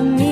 me.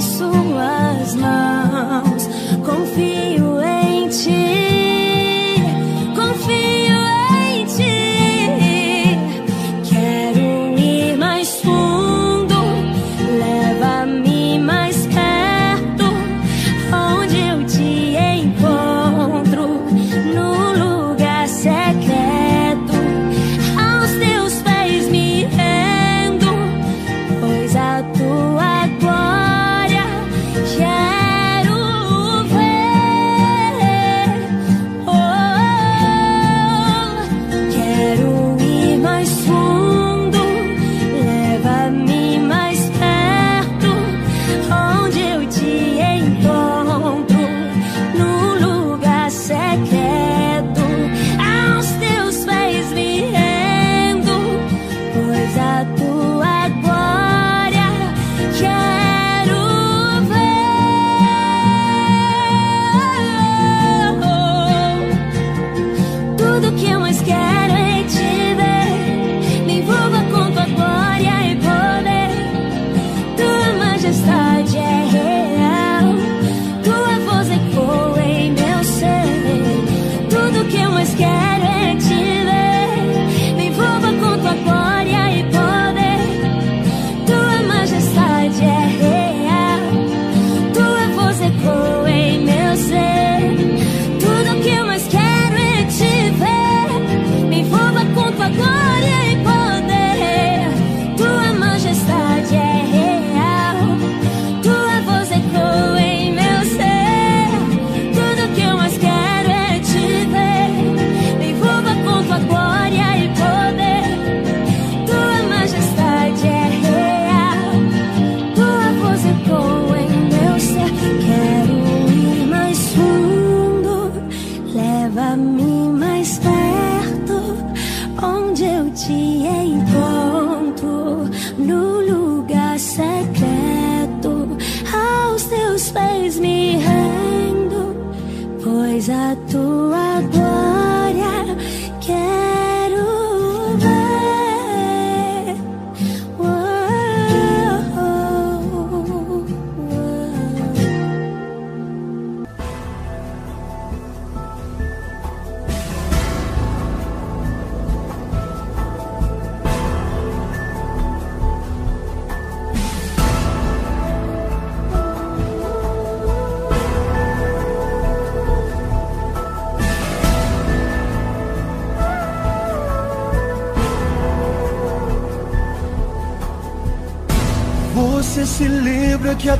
Seguro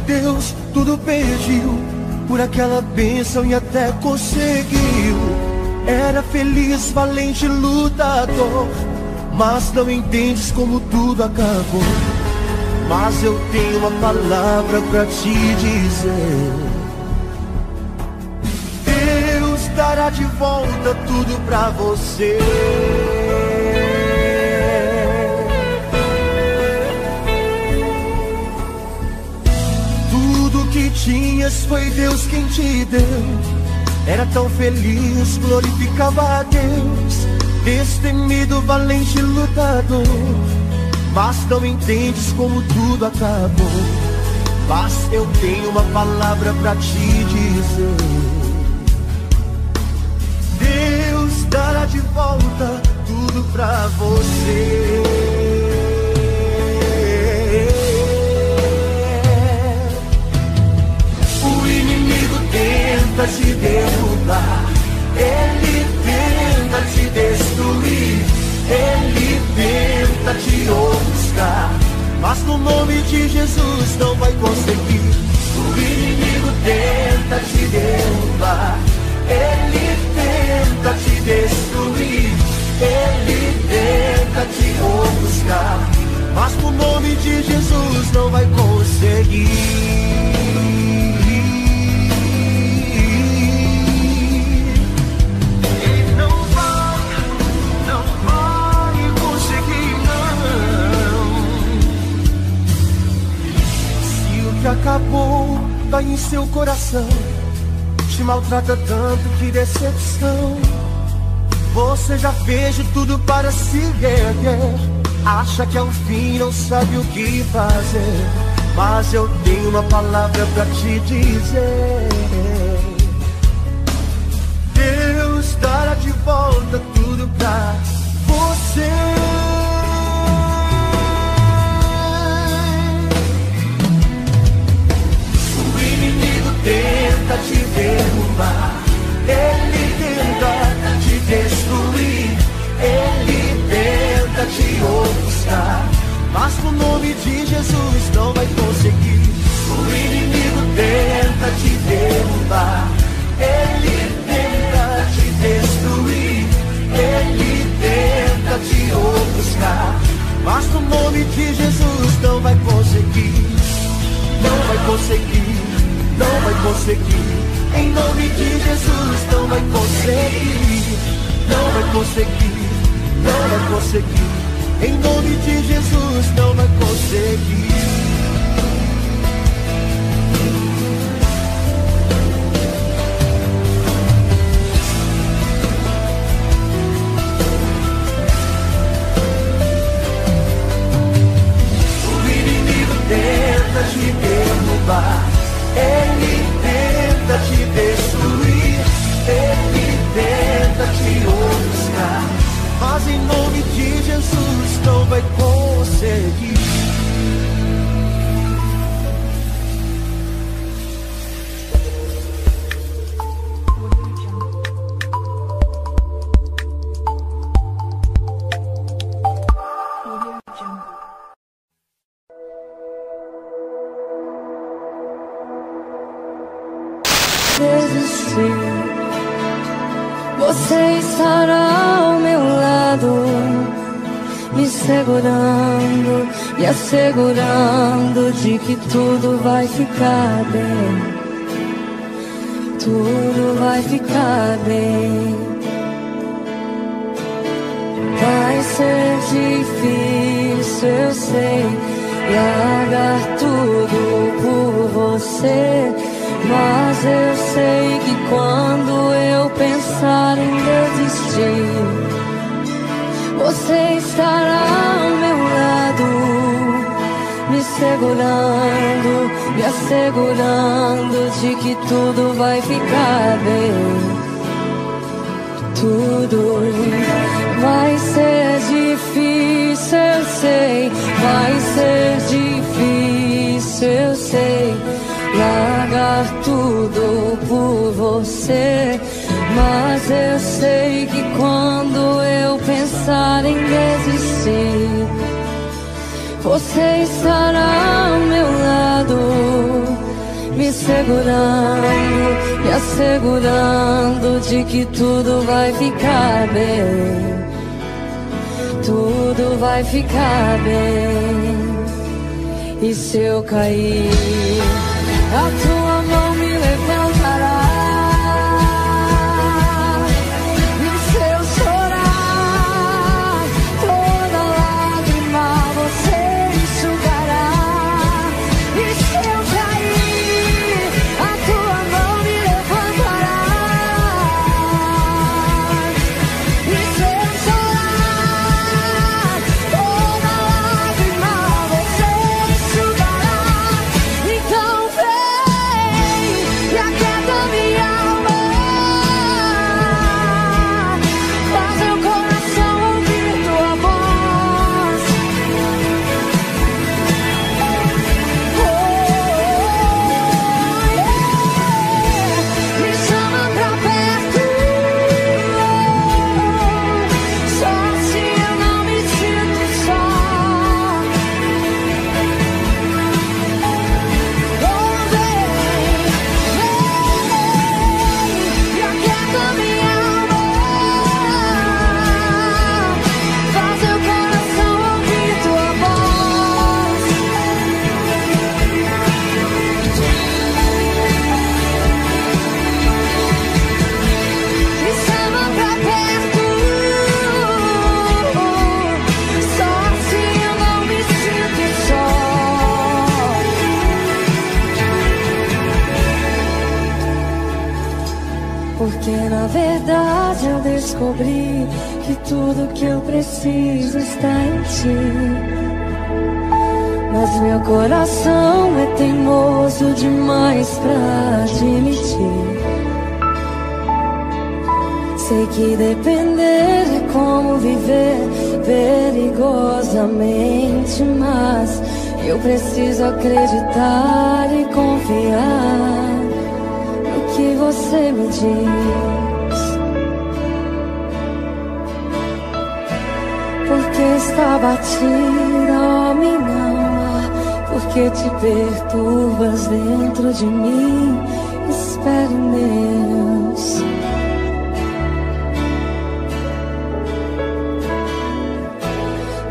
Deus tudo pediu por aquela bênção e até conseguiu. Era feliz, valente, lutador, mas não entendes como tudo acabou. Mas eu tenho uma palavra pra te dizer. Deus dará de volta tudo pra você. Foi Deus quem te deu. Era tão feliz, glorificava a Deus. Destemido, valente lutador mas não entendes como tudo acabou. Mas eu tenho uma palavra pra te dizer. Deus dará de volta tudo pra você. Tenta te derrubar, ele tenta te destruir. Ele tenta te ofuscar, mas no nome de Jesus não vai conseguir. O inimigo tenta te derrubar, ele tenta te destruir, ele tenta te ofuscar, mas no nome de Jesus não vai conseguir. Coração. Te maltrata tanto, que decepção. Você já fez tudo para se erguer. Acha que é o fim, não sabe o que fazer. Mas eu tenho uma palavra para te dizer. Deus dará de volta tudo pra você. Tenta te derrubar, ele tenta te destruir, ele tenta te ofuscar. Mas no nome de Jesus não vai conseguir. O inimigo tenta te derrubar, ele tenta te destruir, ele tenta te ofuscar. Mas no nome de Jesus não vai conseguir, não vai conseguir não vai conseguir. Em nome de Jesus, não vai conseguir. Não vai conseguir, não vai conseguir. Em nome de Jesus, não vai conseguir. Tenta te derrubar ele Você estará ao meu lado, me segurando e assegurando de que tudo vai ficar bem. Tudo vai ficar bem. Vai ser difícil, eu sei, largar tudo por você. Mas eu sei que quando eu pensar em desistir, você estará ao meu lado, me segurando, me assegurando de que tudo vai ficar bem. Tudo vai ser difícil, eu sei, vai ser difícil, eu sei largar tudo por você. Mas eu sei que quando eu pensar em desistir, Você estará ao meu lado, me segurando, me assegurando de que tudo vai ficar bem. Tudo vai ficar bem. E se eu cair, a tua coração é teimoso demais pra admitir. Sei que depender é como viver perigosamente, mas eu preciso acreditar e confiar no que você me diz. Porque está batida, ó minha porque te perturbas dentro de mim. Espere em Deus.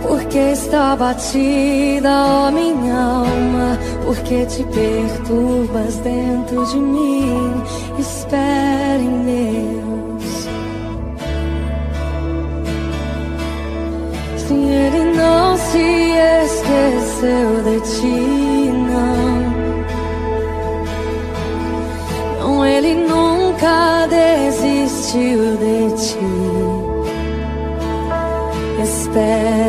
Porque está batida, ó minha alma, porque te perturbas dentro de mim. Espere em esqueceu de ti, não. Não, Ele nunca desistiu de ti. Espere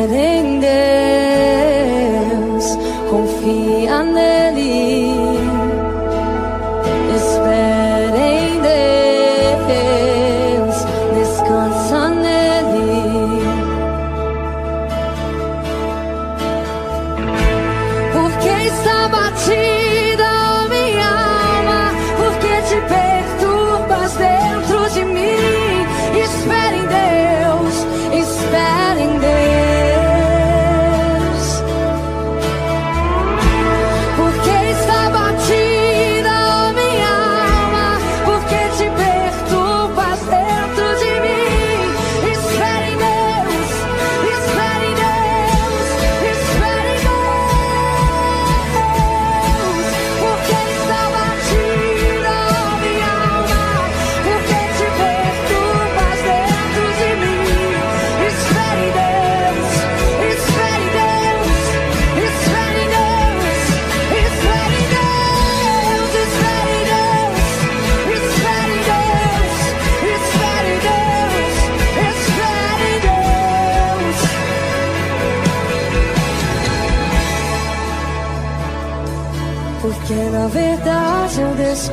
Porque está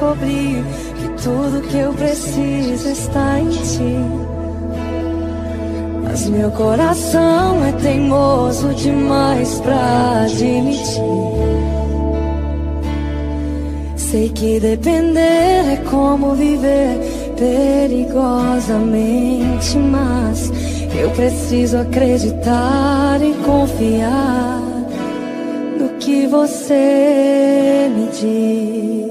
descobri que tudo que eu preciso está em ti. Mas meu coração é teimoso demais pra admitir. Sei que depender é como viver perigosamente, mas eu preciso acreditar e confiar no que você me diz.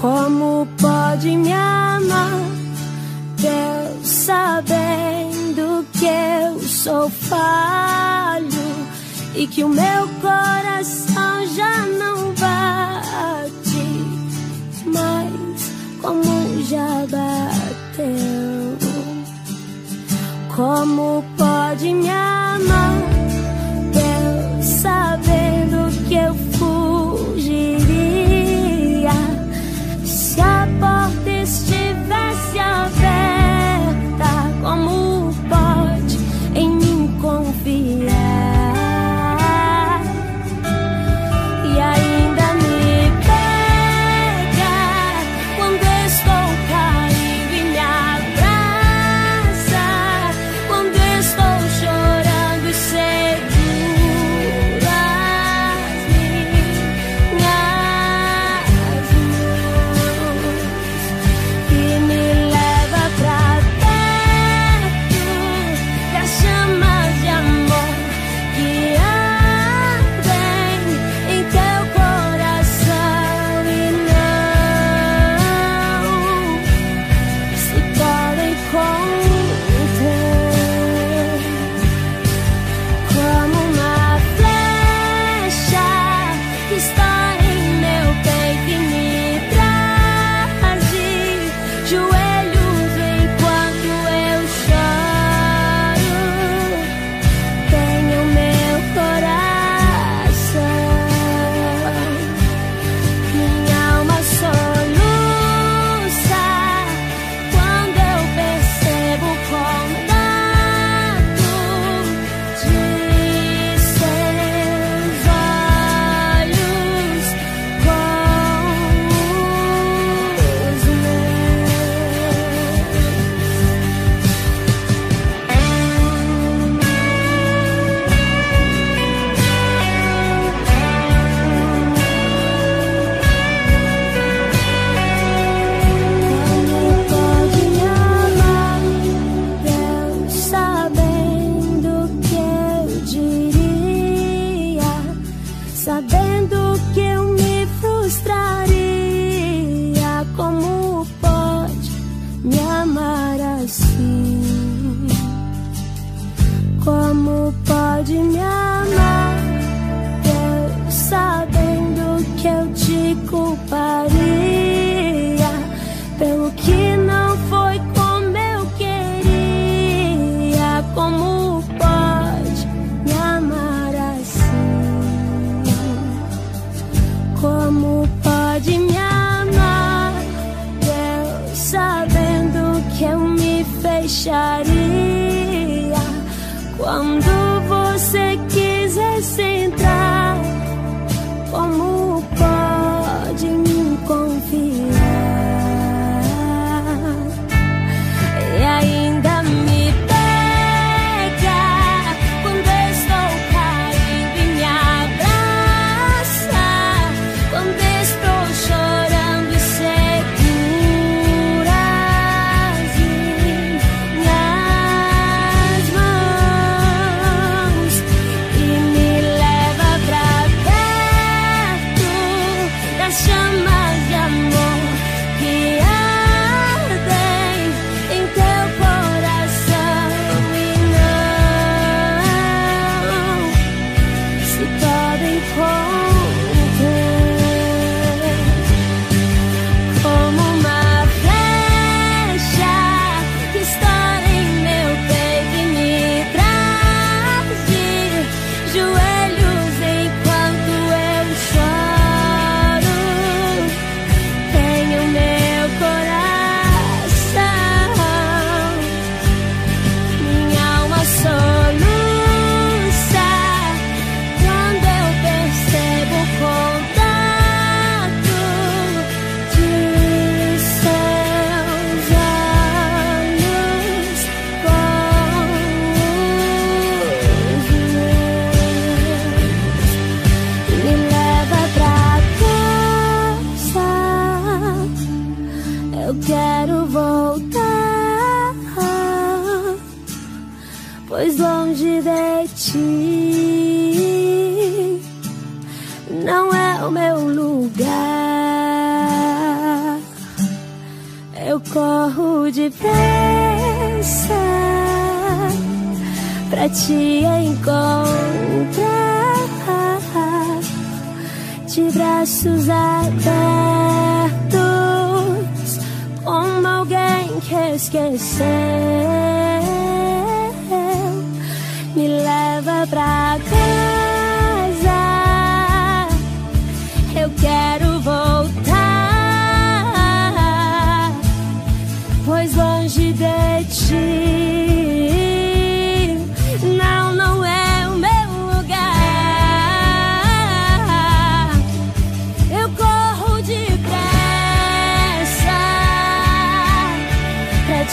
Como pode me amar, Deus, sabendo que eu sou falho e que o meu coração já não bate mais como já bateu? Como pode me amar?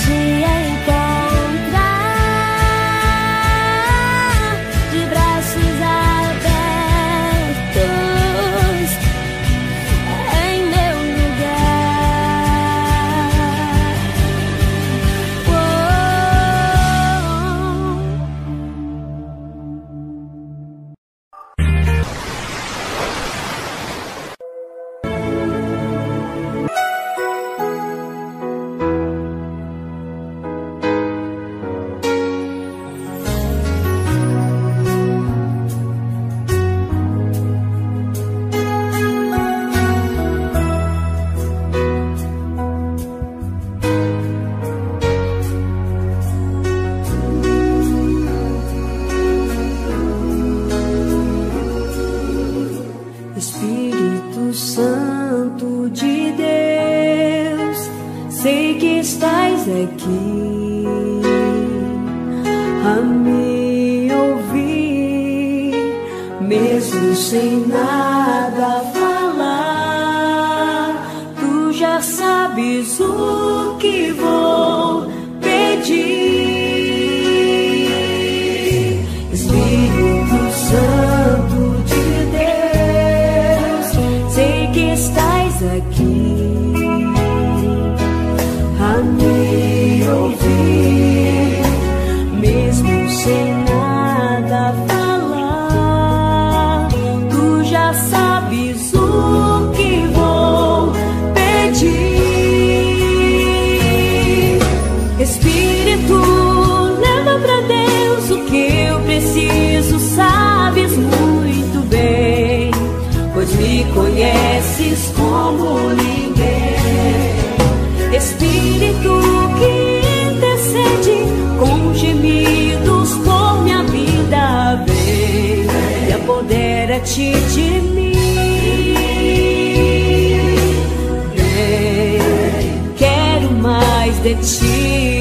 see a me ouvir, mesmo sem nada falar, tu já sabes o de ti.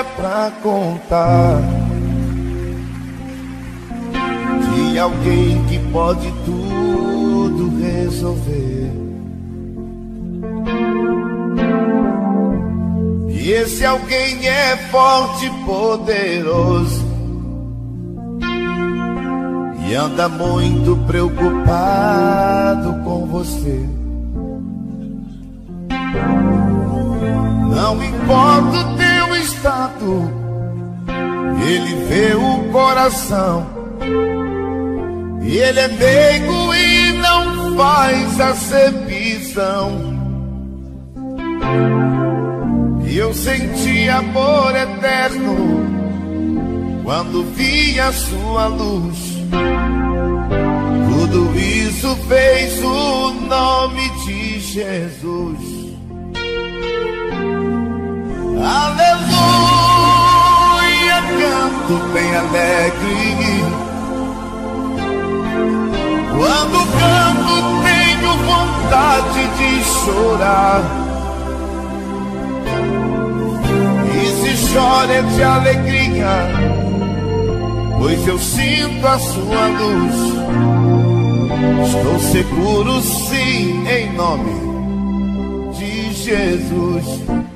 História pra contar de alguém que pode tudo resolver. E esse alguém é forte poderoso e anda muito preocupado com você. Não importa o teu estado, ele vê o coração. E ele é meigo e não faz acepção. E eu senti amor eterno quando vi a sua luz. Tudo isso fez o nome de Jesus. Aleluia, canto bem alegre. Quando canto, tenho vontade de chorar. E se chora é de alegria, pois eu sinto a sua luz. Estou seguro, sim, em nome de Jesus.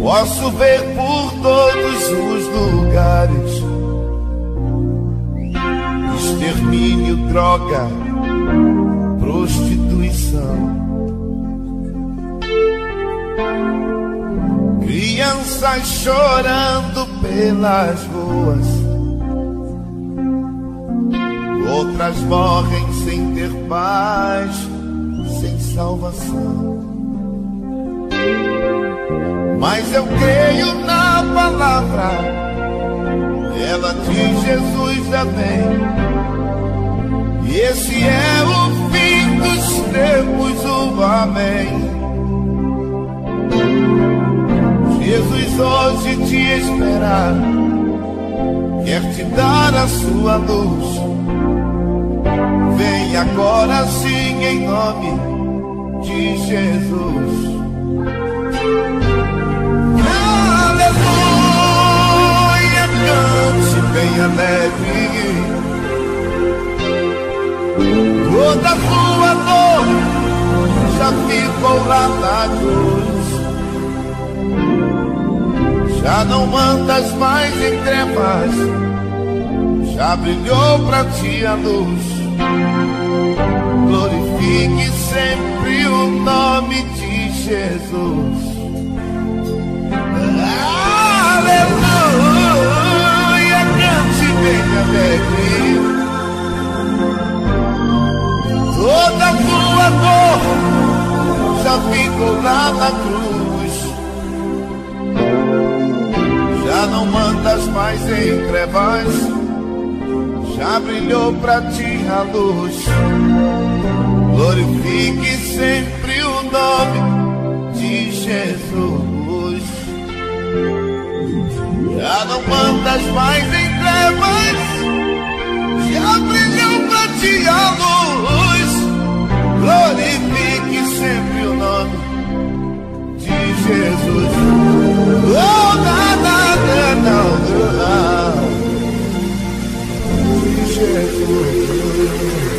Posso ver por todos os lugares extermínio, droga, prostituição. Crianças chorando pelas ruas, outras morrem sem ter paz, salvação. Mas eu creio na palavra, ela diz Jesus amém. E esse é o fim dos tempos, o amém. Jesus hoje te espera, quer te dar a sua luz. Vem agora sim em nome Jesus. Aleluia, cante bem alegre. Toda tua dor já ficou lá na cruz. Já não andas mais em trevas, já brilhou pra ti a luz. Glorifique sempre o nome de Jesus. Aleluia, cante bem alegre. Toda tua dor já ficou lá na cruz. Já não mandas mais em trevas, já brilhou pra ti a luz. Glorifique sempre o nome de Jesus. Já não mandas mais em trevas, já brilhou pra ti a luz. Glorifique sempre o nome de Jesus. Oh, na, na, na, na, na, de Jesus.